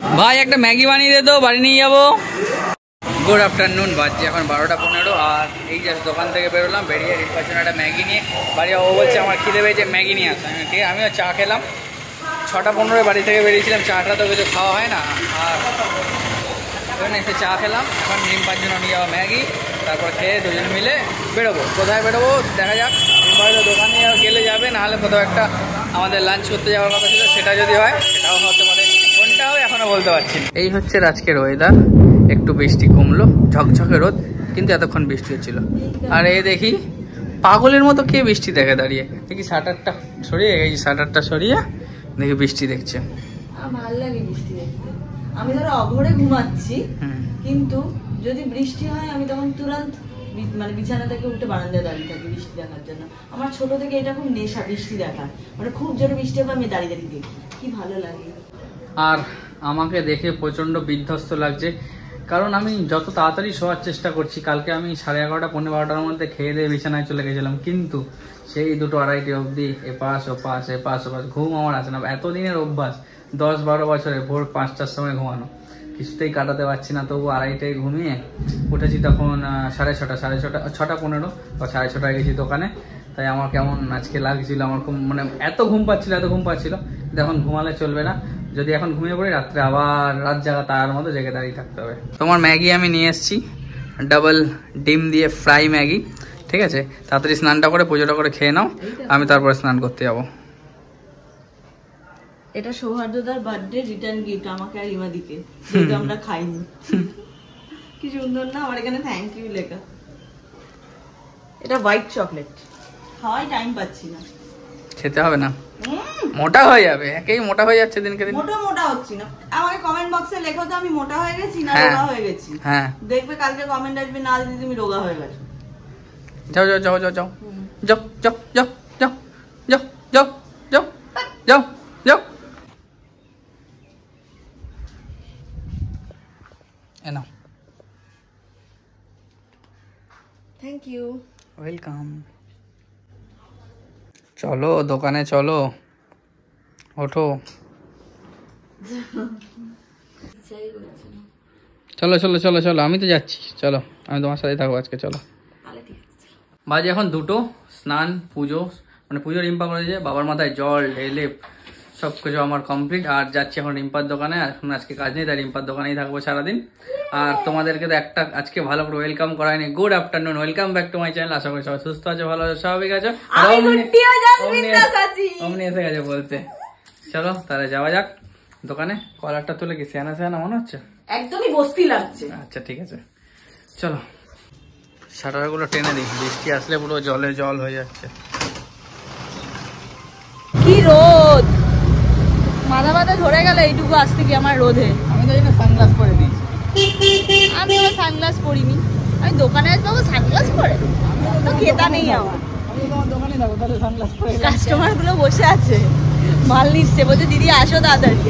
ভাই একটা ম্যাগি বানিয়ে দে তো বাড়ি নিয়ে যাব গুড আফটারনুন বাজছে এখন বারোটা পনেরো আর এই জাস্ট দোকান থেকে বেরোলাম বেরিয়ে রিম্পার জন্য একটা ম্যাগি নিয়ে বাড়ি ও বলছে আমার খিদে পেয়েছে ম্যাগি নিয়ে আসা আমি ঠিক আছে, আমিও চা খেলাম ছটা পনেরোয় বাড়ি থেকে বেরিয়েছিলাম, চাটা তো কিছু খাওয়া হয় না। আর ওখানে এসে চা খেলাম, এখন রিম্পার জন্য নিয়ে যাব ম্যাগি, তারপর খেয়ে দুজন মিলে বেরোবো। কোথায় বেরোবো দেখা যাক। হয়তো দোকানে গেলে যাবে, নাহলে কোথাও একটা আমাদের লাঞ্চ করতে যাওয়ার কথা ছিল, সেটা যদি হয়, সেটাও হতে পারে। কোনটা এখনও বলতে পারছি এই হচ্ছে আজকের ওয়েদার একটু বৃষ্টি কমলো, ঝকঝকে রোদ, কিন্তু এতক্ষণ বৃষ্টি হচ্ছিল। আর এ দেখি, পাগলের মতো কে বৃষ্টি দেখে দাঁড়িয়ে? দেখি শাটারটা সরিয়ে, এই শাটারটা সরিয়ে। দেখি বৃষ্টি দেখছে? ভালো লাগে বৃষ্টি দেখতে। আমি ধরো অঘরে ঘুমাচ্ছি কিন্তু যদি বৃষ্টি হয় আমি তখন তুরন্ত মানে বিছানা থেকে উঠে বারান্দায় দাঁড়িয়ে থাকি বৃষ্টি দেখার জন্য। আমার ছোট থেকে এটা খুব নেশা বৃষ্টি দেখার। মানে খুব জোরে বৃষ্টি হবে আমি দাঁড়িয়ে দাঁড়িয়ে দেখি। কি ভালো লাগে। আর আমাকে দেখে প্রচণ্ড বিধ্বস্ত লাগছে। কারণ আমি যত তাড়াতাড়ি শোয়ার চেষ্টা করছি, কালকে আমি সাড়ে এগারোটা পনেরো বারোটার মধ্যে খেয়ে দিয়ে বিছানায় চলে গেছিলাম। কিন্তু সেই দুটো আড়াইটে অবধি এপাশ, ওপাশ এপাশ, ওপাশ, ঘুম আমার আসে না। এতদিনের অভ্যাস, দশ বারো বছরে ভোর পাঁচটার সময় ঘুমানো। কিছুতেই কাটাতে পারছি না, তবু আড়াইটায় ঘুমিয়ে উঠেছি তখন সাড়ে ছটা সাড়ে ছটা ছটা পনেরো বা সাড়ে ছটায় গেছি দোকানে। তাই আমার কেমন আজকে লাগছিল আমার খুব মানে এত ঘুম পাচ্ছিল এত ঘুম পাচ্ছিল কিন্তু এখন ঘুমালে চলবে না। যদি এখন ঘুমিয়ে পড়ি রাত্রে আবার রাত জাগা তার মতো জেগে দাঁড়িয়ে থাকতে হবে। তোমার ম্যাগি আমি নিয়ে এসেছি ডাবল ডিম দিয়ে ফ্রাই ম্যাগি ঠিক আছে? তাড়াতাড়ি স্নানটা করে পুজোটা করে খেয়ে নাও আমি তারপরে স্নান করতে যাব। এটা সৌহার্দ্যদার বার্থডে রিটার্ন গিফট আমাকে আর ইমাদিকে যেহেতু আমরা খাইনি। কি সুন্দর না আমার এখানে থ্যাংক ইউ লেখা। এটা হোয়াইট চকলেট খাওয়াই টাইম পাচ্ছি না খেতে হবে না মোটা হয়ে যাবে একেই মোটা হয়ে যাচ্ছে দিনকে দিন মোটা মোটা হচ্ছি না আমাকে কমেন্ট বক্সে লেখো তো আমি মোটা হয়ে গেছি না হ্যাঁ। রোগা হয়ে গেছি হ্যাঁ দেখবে কালকে কমেন্ট আসবে না দিদি তুমি রোগা হয়ে গেছো যাও যাও যাও যাও যাও যাও যাও যাও যাও যাও যাও যাও যাও যাও এ নাও থ্যাংক ইউ ওয়েলকাম চলো, দোকানে চলো। ওঠো। চলো চলো চলো চলো, আমি তো যাচ্ছি। চলো, আমি তোমার সাথে থাকব আজকে, চলো। বাজে এখন দুটো, স্নান, পুজো মানে পুজোর রিম্পা করেছে বাবার মাথায় জল, ঢেলে সব কিছু আমার কমপ্লিট। আর যাচ্ছি এখন রিম্পার দোকানে এখন আজকে কাজ নেই তাই রিম্পার দোকানেই থাকব সারাদিন। আর তোমাদেরকে তো একটা আজকে ভালো করে welcome করায়নি। Good afternoon welcome back to my channel আশা করি সবাই সুস্থ আছে ভালো আছে স্বাভাবিক আছি। অমনি এসে গেছে বলতে। চলো তাহলে যাওয়া যাক দোকানে। কলারটা তুলে কি সেনা সেনা মনে হচ্ছে? একদমই বস্তি লাগছে। আচ্ছা ঠিক আছে। চলো। শাটারগুলো টেনে দিই। বৃষ্টি আসলে পুরো জলে জল হয়ে যাচ্ছে। কি রোদ! মাথা ধরে গেল এইটুকু আসতে কি আমার রোদে আমি তো না সানগ্লাস পরে দিয়েছি। আমি আবার সানগ্লাস পরিনি। আমি দোকানে আসব সানগ্লাস পরে। তো খেতা নেই আমার। আমি তোমার দোকানে যাব তাহলে সানগ্লাস পরে কাস্টমারগুলো বসে আছে। মাল নিচ্ছে বলছে দিদি আসো তাড়াতাড়ি।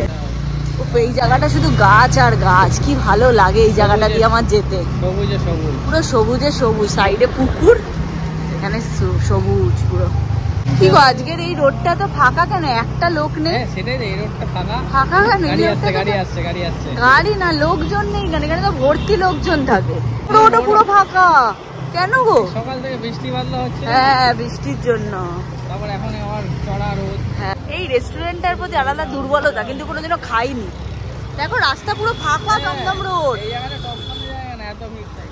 এই জায়গাটা শুধু গাছ আর গাছ। কি ভালো লাগে এই জায়গাটা দিয়ে আমার যেতে। পুরো সবুজে সবুজ। সাইডে পুকুর এখানে সবুজ পুরো। কি গো আজকের এই রোডটা তো ফাঁকা কেন? একটা লোক নেই? হ্যাঁ সেটাই এই রোডটা ফাঁকা। ফাঁকা কেন? গাড়ি আসছে গাড়ি আসছে গাড়ি না লোকজন নেই কেন? এখানে তো ভর্তি লোকজন থাকে। পুরো ওটা পুরো ফাঁকা। কেন গো? সকাল থেকে বৃষ্টি বাদলা হচ্ছে। হ্যাঁ বৃষ্টির জন্য। তারপর এখন আবার চড়া রোদ। হ্যাঁ এই রেস্টুরেন্টটার প্রতি আলাদা দুর্বলতা কিন্তু কোনোদিনও খাইনি। দেখো রাস্তা পুরো ফাঁকা দমদম রোড এই জায়গাটা এত ভিড়।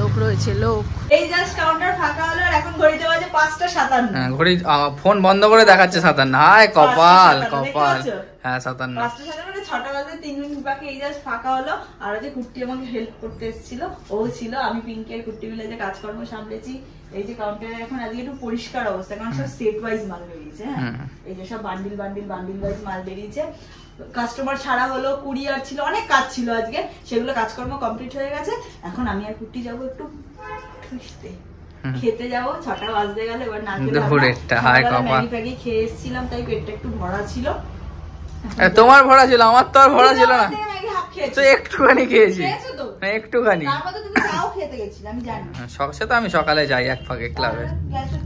লোক রয়েছে লোক। এই জাস্ট কাউন্টার ফাঁকা হলো আর এখন ঘড়িতে বাজে পাঁচটা সাতান্ন। হ্যাঁ ঘড়ি ফোন বন্ধ করে দেখাচ্ছে সাতান্ন। হায় কপাল কপাল। হ্যাঁ সাতান্ন। পাঁচটা সাতান্ন মানে ছটা বাজে তিন মিনিট বাকি এই জাস্ট ফাঁকা হলো। আর ওই যে কুট্টি আমাকে হেল্প করতে এসেছিল ও ছিল আমি পিঙ্কের কুট্টি মিলে যে কাজকর্ম সামলেছি। এই যে কাউন্টারে এখন আজকে একটু পরিষ্কার অবস্থা কারণ সব সেট ওয়াইজ মাল বেরিয়েছে হ্যাঁ? এই যে সব বান্ডিল বান্ডিল বান্ডিল ওয়াইজ মাল বেরিয়েছে। কাস্টমার ছাড়া হলো কুরিয়ার ছিল অনেক কাজ ছিল আজকে সেগুলো কাজকর্ম কমপ্লিট হয়ে গেছে। এখন আমি আর কুট্টি যাব একটু খেতে যাব ছটা বাজতে গেলে এবার না খেলে কপাল। ম্যাগি খেয়ে এসেছিলাম তাই পেটটা একটু ভরা ছিল। তোমার ভরা ছিল আমার তো আর ভরা ছিল না। তো একটুখানি খেয়েছি। একটুখানি। তো আমি সকালে তো আমি সকালে যাই এক ফাঁকে ক্লাবে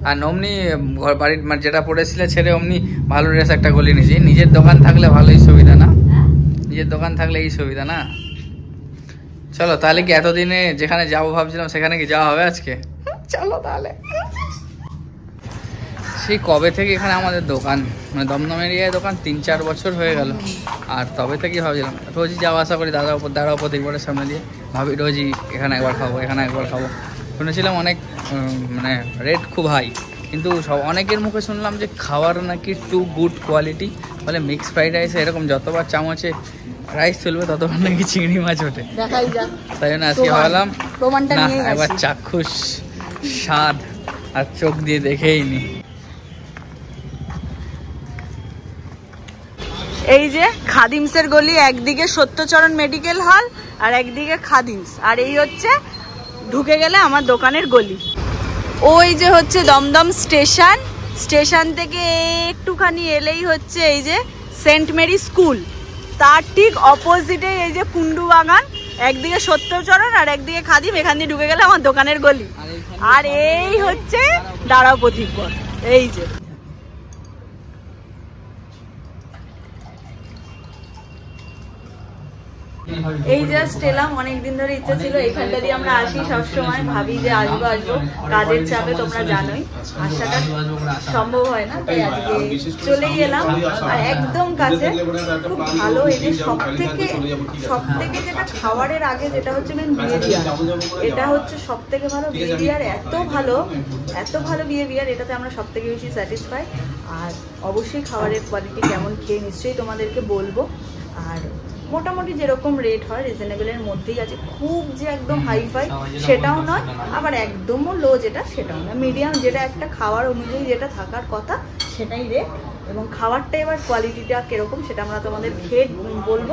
আর অমনি ঘর বাড়ির মানে যেটা পড়েছিলে ছেড়ে অমনি ভালো ড্রেস একটা গলি নিয়েছি। নিজের দোকান থাকলে ভালোই সুবিধা না? হ্যাঁ? নিজের দোকান থাকলে এই সুবিধা না? চলো তাহলে কি এতদিনে যেখানে যাব ভাবছিলাম সেখানে কি যাওয়া হবে আজকে? চলো তাহলে। সেই কবে থেকে এখানে আমাদের দোকান? মানে দমদম এরিয়ায় দোকান তিন চার বছর হয়ে গেল। আর তবে থেকেই ভাবছিলাম রোজই যাওয়া আসা করি দাদা উপর দাদা উপর দেখবারের সামনে দিয়ে। ভাবি রোজই এখানে একবার খাব এখানে একবার খাব। শুনেছিলাম অনেক মানে রেট খুব হাই কিন্তু সব অনেকের মুখে শুনলাম যে খাওয়ার নাকি টু গুড কোয়ালিটি বলে মিক্স ফ্রাইড রাইস এরকম যতবার চামচে রাইস তুলবে ততবার নাকি চিংড়ি মাছ ওঠে। তাই জন্য আজকে। ভাবলাম না একবার চাক্ষুষ স্বাদ আর চোখ দিয়ে দেখেই নি। এই যে খাদিমসের গলি একদিকে সত্যচরণ মেডিকেল হল আর একদিকে খাদিমস। আর এই হচ্ছে ঢুকে গেলে আমার দোকানের গলি। ওই যে হচ্ছে দমদম স্টেশন। স্টেশন থেকে একটুখানি এলেই হচ্ছে এই যে সেন্ট মেরি স্কুল। তার ঠিক অপোজিটে এই যে কুন্ডু বাগান একদিকে সত্যচরণ আর একদিকে খাদিম এখান দিয়ে ঢুকে গেলে আমার দোকানের গলি। আর এই হচ্ছে দাঁড়াও এই যে। এই জাস্ট এলাম, অনেকদিন ধরে ইচ্ছা ছিল এখানটা দিয়ে আমরা আসি সবসময়, ভাবি যে আসব আসব। কাজের চাপে তোমরা জানোই আসাটা সম্ভব হয় না, তাই আজকে চলেই এলাম। আর একদম কাছে খুব ভালো এদের সব থেকে সব থেকে যেটা খাওয়ারের আগে যেটা হচ্ছে মেন বিহেভিয়ার, এটা হচ্ছে সব থেকে ভালো বিহেভিয়ার, এত ভালো এত ভালো বিহেভিয়ার, এটাতে আমরা সব থেকে বেশি স্যাটিসফাই আর অবশ্যই খাবারের কোয়ালিটি কেমন খেয়ে নিশ্চয়ই তোমাদেরকে বলব। আর মোটামুটি যেরকম রেট হয় রিজনেবলের মধ্যেই আছে। খুব যে একদম হাইফাই সেটাও নয় আবার একদমও লো যেটা সেটাও নয়। মিডিয়াম যেটা একটা খাওয়ার অনুযায়ী যেটা থাকার কথা সেটাই রেট এবং খাবারটা এবার কোয়ালিটিটা কীরকম সেটা আমরা তোমাদের খেয়ে বলব।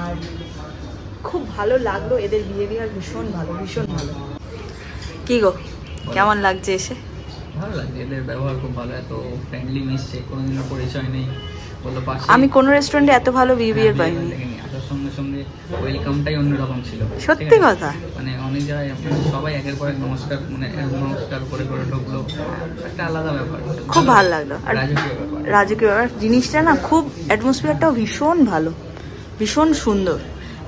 আর খুব ভালো লাগল এদের বিহেভিয়ার ভীষণ ভালো ভীষণ ভালো। কি গো কেমন লাগছে এসে? ভালো লাগছে এদের ব্যবহার খুব ভালো এত ফ্রেন্ডলি মিশছে কোনোদিনও পরিচয় নেই। আমি কোনো রেস্টুরেন্টে এত ভালো বিহেভিয়ার হ্যাঁ, পাইনি। আসার সঙ্গে সঙ্গে ওয়েলকামটাই অন্যরকম ছিল। সত্যি কথা? মানে অনেক জায়গায় সবাই একের পর এক নমস্কার মানে নমস্কার করে করে ঢুকলো। একটা আলাদা ব্যাপার। খুব ভালো লাগল। আর রাজকীয় ব্যাপার। জিনিসটা না খুব অ্যাটমসফিয়ারটাও ভীষণ ভালো। ভীষণ সুন্দর।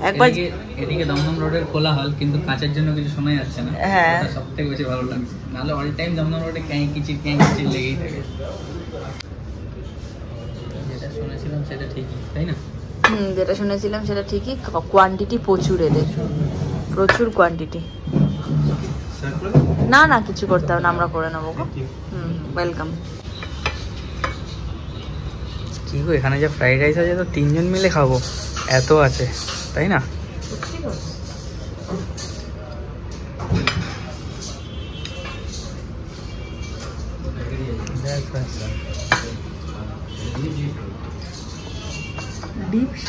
একবার এদিকে দমদম রোডের খোলা হল কিন্তু কাঁচের জন্য কিছু শোনা যাচ্ছে না। হ্যাঁ। সব থেকে বেশি ভালো লাগছে। নাহলে অল টাইম দমদম রোডে ক্যাঁ কিচির ক্যাঁ কিচির লেগেই থাকে। শুনেছিলাম সেটা ঠিকই তাই না? হুম যেটা শুনেছিলাম সেটা ঠিকই। কোয়ান্টিটি প্রচুর এদের। প্রচুর কোয়ান্টিটি না না কিছু করতে হবে না আমরা করে নেব হুম ওয়েলকাম কি গো এখানে যে ফ্রাইড রাইস আছে তো তিনজন মিলে খাব। এত আছে তাই না?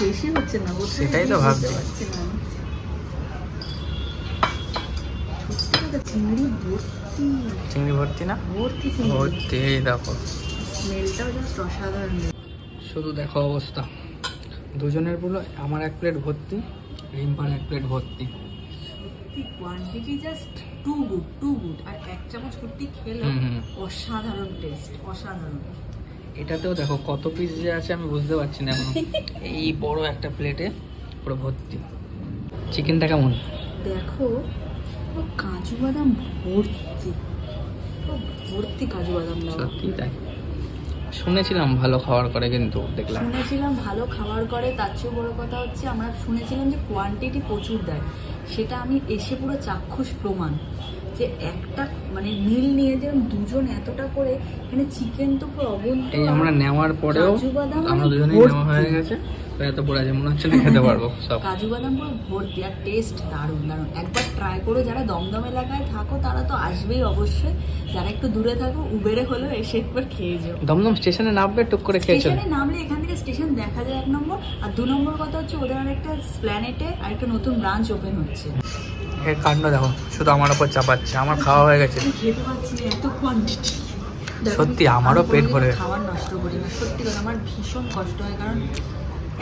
শেষই হচ্ছে না সেটাই তো ভাবছি। চিংড়ি ভর্তি। চিংড়ি ভর্তি না? ভর্তি ভর্তি এই দেখো। স্মেলটাও জাস্ট অসাধারণ। শুধু দেখো অবস্থা। দুজনের পুরো আমার এক প্লেট ভর্তি রিম্পার এক প্লেট ভর্তি। Quantity just too good too good আর এক চামচ খেলে। অসাধারণ টেস্ট অসাধারণ। এটাতেও দেখো কত পিস যে আছে আমি বুঝতে পারছি না এখনও এই বড় একটা প্লেটে পুরো ভর্তি। চিকেনটা কেমন? দেখো কাজু বাদাম ভর্তি। ভর্তি কাজু বাদাম সত্যি তাই। শুনেছিলাম ভালো খাবার করে কিন্তু দেখলাম। শুনেছিলাম ভালো খাবার করে তার চেয়েও বড় কথা হচ্ছে আমরা শুনেছিলাম যে কোয়ান্টিটি প্রচুর দেয়। সেটা আমি এসে পুরো চাক্ষুষ প্রমাণ। যে একটা মানে নীল নিয়ে যে দুজন এতটা করে এখানে চিকেন তো পুরো অবন্ত এই আমরা নেওয়ার পরেও কাজু বাদাম আমরা দুজনেই নেওয়া হয়ে গেছে। তো এত পড়ে আছে মনে হচ্ছে না খেতে পারব সব। কাজু বাদাম পুরো ভর্তি আর টেস্ট দারুণ দারুণ। একবার ট্রাই করো যারা দমদম এলাকায় থাকো তারা তো আসবেই অবশ্যই। যারা একটু দূরে থাকো উবেরে হলেও এসে একবার খেয়ে যাও। দমদম স্টেশনে নামবে টুক করে খেয়েছো স্টেশনে নামলে এখান থেকে স্টেশন দেখা যায় এক নম্বর। আর দু নম্বর কথা হচ্ছে ওদের আর একটা প্ল্যানেটে আর একটা নতুন ব্রাঞ্চ ওপেন হচ্ছে। এর কাণ্ড দেখো শুধু আমার ওপর চাপাচ্ছে আমার খাওয়া হয়ে গেছে। সত্যি, আমারও পেট ভরে খাবার নষ্ট করি না সত্যি কথা আমার ভীষণ কষ্ট হয় কারণ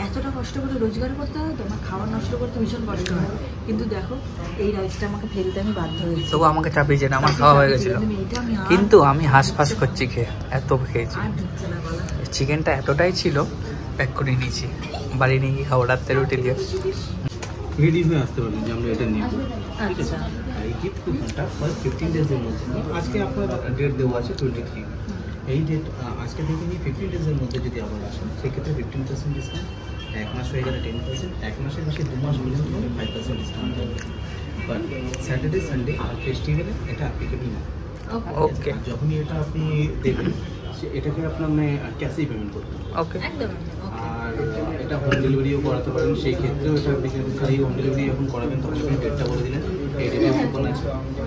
এতটা কষ্ট করে রোজগার করতে হয় তো আমার খাবার নষ্ট করতে ভীষণ কষ্ট হয়। কিন্তু দেখো এই রাইসটা আমাকে ফেলতে আমি বাধ্য হয়েছি। তবু আমাকে চাপিয়েছে না আমার খাওয়া হয়ে গেছিল। কিন্তু আমি হাঁসফাঁস করছি খেয়ে এত খেয়েছি। চিকেনটা এতটাই ছিল প্যাক করে নিয়েছি। বাড়ি নিয়ে গিয়ে খাব রাত্রে রুটি দিয়ে। রেডি হয়ে আসতে পারবেন যে আমরা এটা নেব। ঠিক আছে? আচ্ছা আর এই গিফট কুপনটা ফার্স্ট ফিফটিন ডেজের মধ্যে আজকে আপনার ডেট দেওয়া আছে টোয়েন্টি থ্রি এই ডেট আজকে থেকে নিয়ে ফিফটিন ডেজের মধ্যে যদি আবার আসেন সেক্ষেত্রে ফিফটিন পার্সেন্ট ডিসকাউন্ট এক মাস হয়ে গেলে টেন পার্সেন্ট এক মাসের বেশি দু মাস হলে ফাইভ পার্সেন্ট ডিসকাউন্ট থাকবে বাট স্যাটারডে সানডে আর ফেস্টিভ্যালে এটা অ্যাপ্লিকেবল না। ওকে যখনই এটা আপনি দেবেন সে- এটাকে আপনার মানে ক্যাশেই পেমেন্ট হবে। ওকে একদম আর এটা হোম ডেলিভারিও করাতে পারেন। সেই ক্ষেত্রেও এটা আপনি কিন্তু খালি হোম ডেলিভারি যখন করাবেন তখন আপনি ডেটটা বলে দিলেন এই ডেটে কুপন আছে।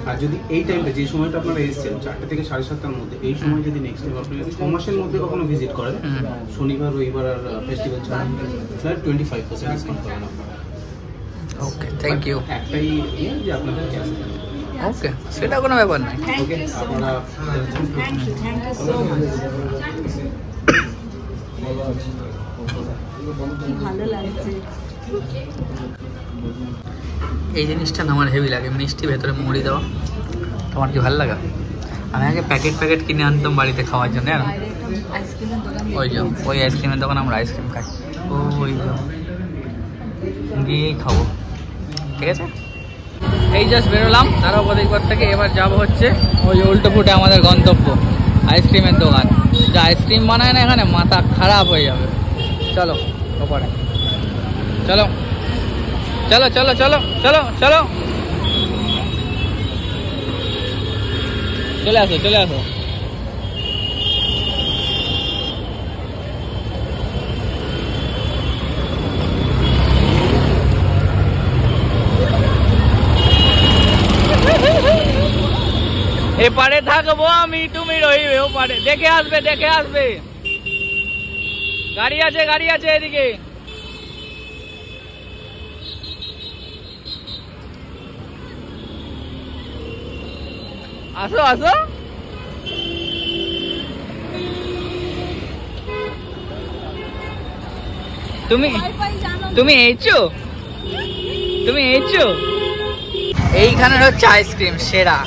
আর যদি এই টাইমটা যে সময়টা আপনারা এসেছেন চারটে থেকে সাড়ে সাতটার মধ্যে এই সময় যদি নেক্সট টাইম আপনি ছ মাসের মধ্যে কখনো ভিজিট করেন শনিবার রবিবার আর ফেস্টিভ্যাল ছাড়া sir twenty five percent discount পাবেন আপনারা। ওকে থ্যাংক ইউ একটাই ইয়ে যে আপনাদের ক্যাশ ওকে সেটা কোনো ব্যাপার নাই ওকে আপনারা thank you thank you so much এই জিনিসটা আমার হেভি লাগে, মিষ্টি ভেতরে মুড়ি দেওয়া। তোমার কি ভালো লাগে? আমি আগে প্যাকেট প্যাকেট কিনে আনতাম বাড়িতে খাওয়ার জন্য ওই যে, ওই আইসক্রিমের দোকান আমরা আইসক্রিম খাই। ওই গিয়েই খাব। ঠিক আছে? এই জাস্ট বেরোলাম তারাপদিকর থেকে এবার যাব হচ্ছে ওই উল্টো ফুটে আমাদের গন্তব্য আইসক্রিমের দোকান। যে আইসক্রিম বানায় না এখানে, মাথা খারাপ হয়ে যাবে। চলো ওপরে চলো চলো চলো চলো চলো চলো চলে আসো চলে আসো এপারে থাকব আমি তুমি রইবে ওপারে দেখে আসবে দেখে আসবে গাড়ি আছে গাড়ি আছে এদিকে। আসো আসো। তুমি তুমি এইছো তুমি এইছো এইখানের হচ্ছে আইসক্রিম সেরা।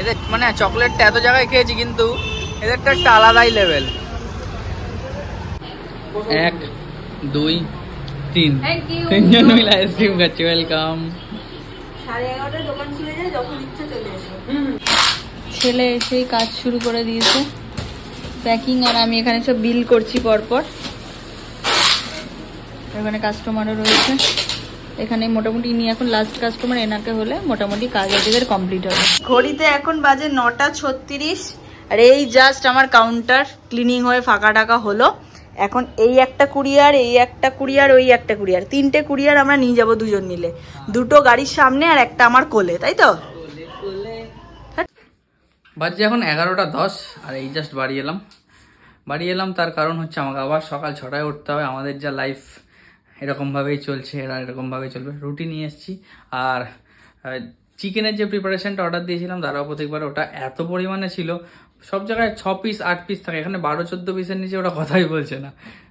এদের মানে চকলেটটা এত জায়গায় খেয়েছি কিন্তু এদেরটা একটা আলাদাই লেভেল এক দুই তিন। Thank তিনজন মিলে আইসক্রিম খাচ্ছি ওয়েলকাম সাড়ে এগারোটায় দোকান খুলে যায় যখন ইচ্ছা চলে এসো ছেলে এসেই কাজ শুরু করে দিয়েছে। প্যাকিং আর আমি এখানে সব বিল করছি পরপর। এখানে কাস্টমারও রয়েছে। এখানে মোটামুটি ইনি এখন লাস্ট কাস্টমার এনাকে হলে মোটামুটি কাজ এদের কমপ্লিট হবে। ঘড়িতে এখন বাজে নটা ছত্রিশ আর এই জাস্ট আমার কাউন্টার ক্লিনিং হয়ে ফাঁকা টাকা হলো। এখন এই একটা কুরিয়ার, এই একটা কুরিয়ার, ওই একটা কুরিয়ার। তিনটে কুরিয়ার আমরা নিয়ে যাব দুজন মিলে। দুটো গাড়ির সামনে আর একটা আমার কোলে, তাই তো? বাজে এখন এগারোটা দশ, আর এই জাস্ট বাড়ি এলাম। বাড়ি এলাম, তার কারণ হচ্ছে আমাকে আবার সকাল ছটায় উঠতে হবে। আমাদের যা লাইফ এরকমভাবেই চলছে, এরা এরকমভাবেই চলবে। রুটি নিয়ে এসেছি, আর চিকেনের যে প্রিপারেশনটা অর্ডার দিয়েছিলাম, তারাও প্রত্যেকবার ওটা এত পরিমাণে ছিল। সব জায়গায় ছ পিস আট পিস থাকে। এখানে বারো, চোদ্দ পিসের নিচে ওটা কথাই বলছে না।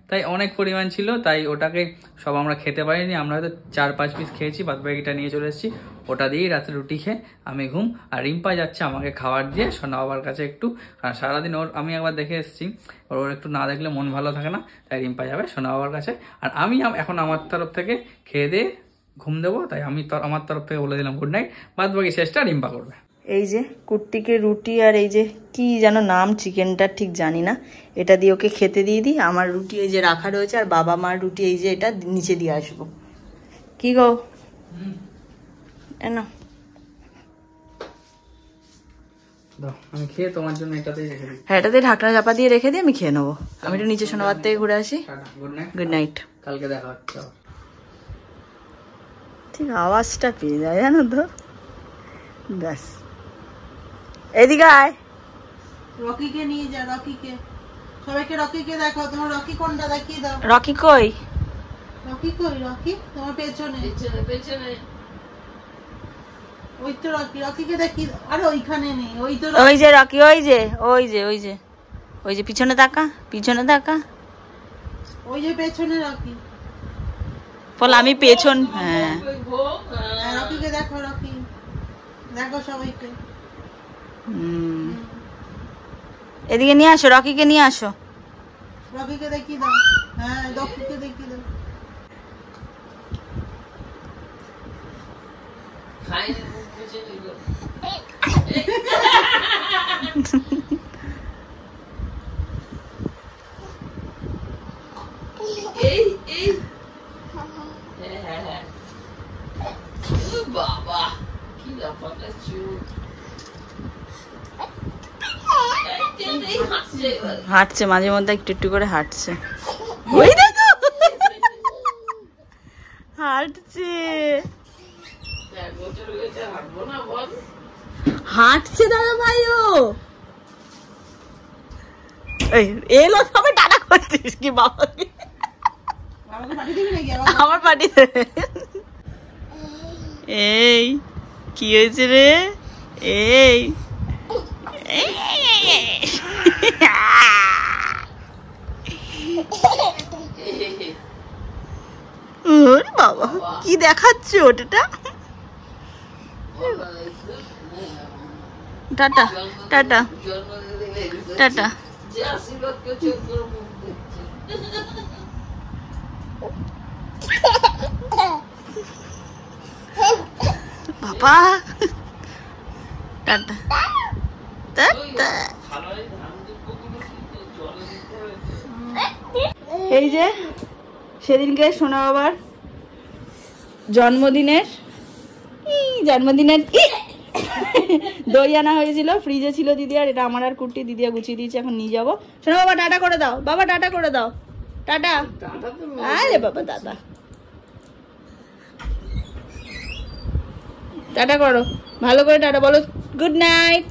তাই অনেক পরিমাণ ছিল, তাই ওটাকে সব আমরা খেতে পারিনি। আমরা হয়তো চার, পাঁচ পিস খেয়েছি, বাদ বাকিটা নিয়ে চলে এসেছি। ওটা দিয়েই রাতে রুটি খেয়ে আমি ঘুম, আর রিম্পা যাচ্ছে আমাকে খাবার দিয়ে। সোনা বাবার কাছে একটু, কারণ সারাদিন ওর, আমি একবার দেখে এসেছি, ওর ওর একটু না দেখলে মন ভালো থাকে না, তাই রিম্পা যাবে সোনা বাবার কাছে। আর আমি এখন আমার তরফ থেকে খেয়ে দিয়ে ঘুম দেবো, তাই আমি আমার তরফ থেকে বলে দিলাম গুড নাইট বাদ বাকি শেষটা রিম্পা করবে। এই যে কুট্টিকে রুটি আর এই যে কি যেন নাম চিকেনটা ঠিক জানি না। এটা দিয়ে ওকে খেতে দিয়ে দিই। আমার রুটি এই যে রাখা রয়েছে আর বাবা মার রুটি এই যে এটা নিচে দিয়ে আসব। কি গো? এ নাও। দাও আমি খেয়ে তোমার জন্য এটাতেই হ্যাঁ এটাতে ঢাকনা চাপা দিয়ে রেখে দিই আমি খেয়ে নেব। আমি একটু নিচে শোনাবার থেকে ঘুরে আসি। গুড নাইট কালকে দেখা হচ্ছে ঠিক আওয়াজটা পেয়ে যায় জানো তো? ব্যাস। এদিকে আয়। রকিকে নিয়ে যা রকিকে। সবাইকে রকিকে দেখো তোমার রকি কোনটা দেখিয়ে দাও। রকি কই? রকি কই রকি? তোমার পেছনে। ওই তো রকি রকিকে দেখিয়ে আরে ওইখানে নেই ওই তো ওই যে রকি ওই যে ওই যে ওই যে। ওই যে পিছনে তাকা পিছনে তাকা। ওই যে পেছনে রকি। ফলে আমি পেছন হ্যাঁ। হ্যাঁ, রকিকে দেখো রকি। দেখো সবাইকে। এদিকে নিয়ে আসো রকিকে নিয়ে আসো। রকিকে দেখিয়ে দাও। হ্যাঁ রকিকে দেখিয়ে দাও। হাঁটছে, মাঝে মধ্যে একটু একটু করে হাঁটছে। ওই দেখো! হাঁটছে। হাঁটছে দাদা ভাইও। এই, এলো সবাই টাটা করছিস কি বাবাকে? আমার পার্টি এই, কি হয়েছে রে? এই। ওরে বাবা কি দেখাচ্ছ ওটা টাটা টাটা টাটা। বাবা টাটা। এই যে, সেদিনকে সোনা বাবার জন্মদিনের জন্মদিনের দই আনা হয়েছিল ফ্রিজে ছিল দিদি আর এটা আমার আর কুর্তি দিদিয়া গুছিয়ে দিয়েছে, এখন নিয়ে যাব। শোনো বাবা, টাটা করে দাও, বাবা, টাটা করে দাও। টাটা। আরে বাবা, দাদা। টাটা করো, ভালো করে টাটা, বলো গুড নাইট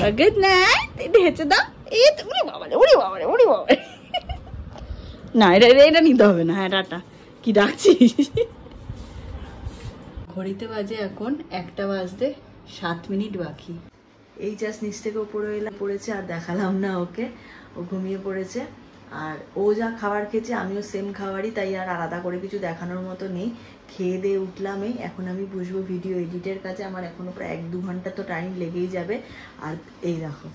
গুড নাইট এটা হেঁচে উড়ি উড়ি উড়ি না এটা এটা- নিতে হবে না হ্যাঁ টাটা কি ডাকছিস ঘড়িতে বাজে এখন একটা বাজতে সাত মিনিট বাকি। এই জাস্ট নিচ থেকে উপরে এলাম পড়েছে আর দেখালাম না ওকে। ও ঘুমিয়ে পড়েছে। আর ও যা খাবার খেয়েছে, আমিও সেম খাবারই, তাই আর আলাদা করে কিছু দেখানোর মতো নেই। খেয়ে দিয়ে উঠলামই। এখন আমি বুঝব ভিডিও এডিটের কাছে আমার এখনও প্রায় এক দু ঘণ্টা তো টাইম লেগেই যাবে। আর এই দেখো।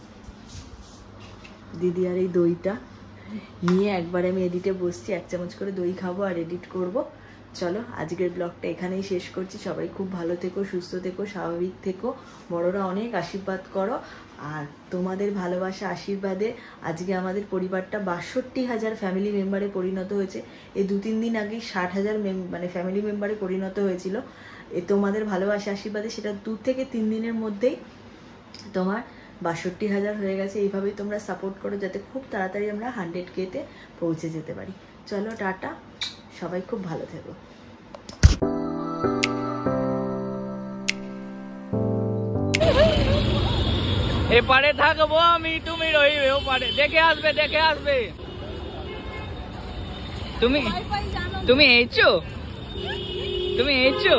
দিদি আর এই দইটা নিয়ে একবারে আমি এডিটে বসছি। এক চামচ করে দই খাব আর এডিট করব। চলো, আজকের ব্লগটা এখানেই শেষ করছি। সবাই খুব ভালো থেকো, সুস্থ থেকো, স্বাভাবিক থেকো। বড়রা অনেক আশীর্বাদ করো। আর তোমাদের ভালোবাসা, আশীর্বাদে আজকে আমাদের পরিবারটা বাষট্টি হাজার ফ্যামিলি মেম্বারে পরিণত হয়েছে। এই দু তিন দিন আগেই ষাট হাজার মানে ফ্যামিলি মেম্বারে পরিণত হয়েছিল। এ তোমাদের ভালোবাসা, আশীর্বাদে সেটা দু থেকে তিন দিনের মধ্যেই তোমার বাষট্টি হাজার হয়ে গেছে। এইভাবেই তোমরা সাপোর্ট করো যাতে খুব তাড়াতাড়ি আমরা হান্ড্রেড কেতে পৌঁছে যেতে পারি। চলো, টাটা। সবাই খুব ভালো থেকো। এপারে থাকব আমি তুমি রইবে ওপারে। দেখে আসবে দেখে আসবে। তুমি তুমি এইছো তুমি এইছো